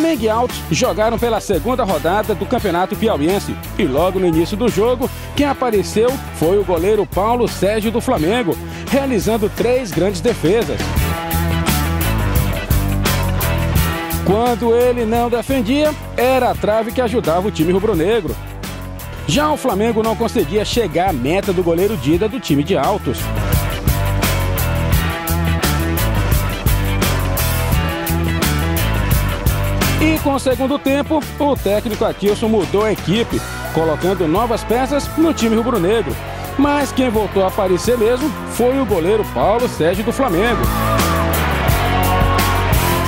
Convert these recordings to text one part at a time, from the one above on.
Flamengo e Altos jogaram pela segunda rodada do Campeonato Piauiense e logo no início do jogo, quem apareceu foi o goleiro Paulo Sérgio do Flamengo, realizando três grandes defesas. Quando ele não defendia, era a trave que ajudava o time rubro-negro. Já o Flamengo não conseguia chegar à meta do goleiro Dida do time de Altos. E com o segundo tempo, o técnico Atilson mudou a equipe, colocando novas peças no time rubro-negro. Mas quem voltou a aparecer mesmo foi o goleiro Paulo Sérgio do Flamengo.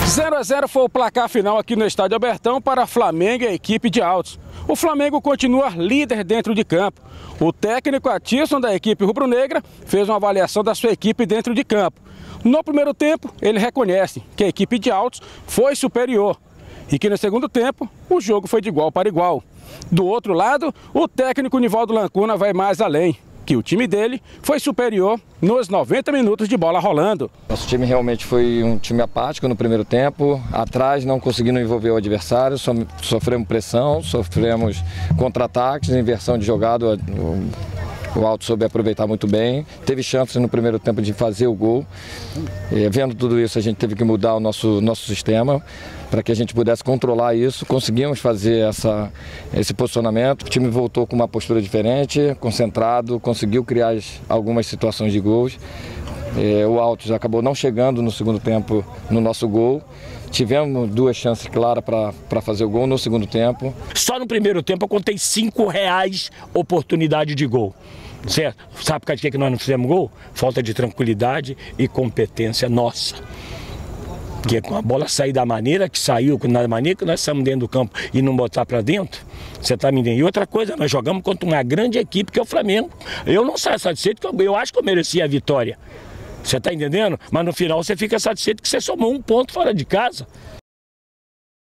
0 a 0 foi o placar final aqui no Estádio Abertão para Flamengo e a equipe de Altos. O Flamengo continua líder dentro de campo. O técnico Atisson da equipe rubro-negra fez uma avaliação da sua equipe dentro de campo. No primeiro tempo, ele reconhece que a equipe de Altos foi superior e que no segundo tempo o jogo foi de igual para igual. Do outro lado, o técnico Nivaldo Lancuna vai mais além que o time dele foi superior nos 90 minutos de bola rolando. Nosso time realmente foi um time apático no primeiro tempo, atrás não conseguindo envolver o adversário, sofremos pressão, sofremos contra-ataques, inversão de jogada, o Alto soube aproveitar muito bem, teve chances no primeiro tempo de fazer o gol. E, vendo tudo isso, a gente teve que mudar o nosso, nosso sistema para que a gente pudesse controlar isso. Conseguimos fazer essa, esse posicionamento. O time voltou com uma postura diferente, concentrado, conseguiu criar algumas situações de gols. É, o Alto já acabou não chegando no segundo tempo no nosso gol. Tivemos duas chances claras para fazer o gol no segundo tempo. Só no primeiro tempo eu contei cinco reais oportunidade de gol. Certo? Sabe por causa de que nós não fizemos gol? Falta de tranquilidade e competência nossa. Porque com a bola sair da maneira que saiu, da maneira que nós estamos dentro do campo e não botar para dentro, você está me entendendo? E outra coisa, nós jogamos contra uma grande equipe que é o Flamengo. Eu não saio satisfeito, eu acho que eu merecia a vitória. Você está entendendo? Mas no final você fica satisfeito que você somou um ponto fora de casa.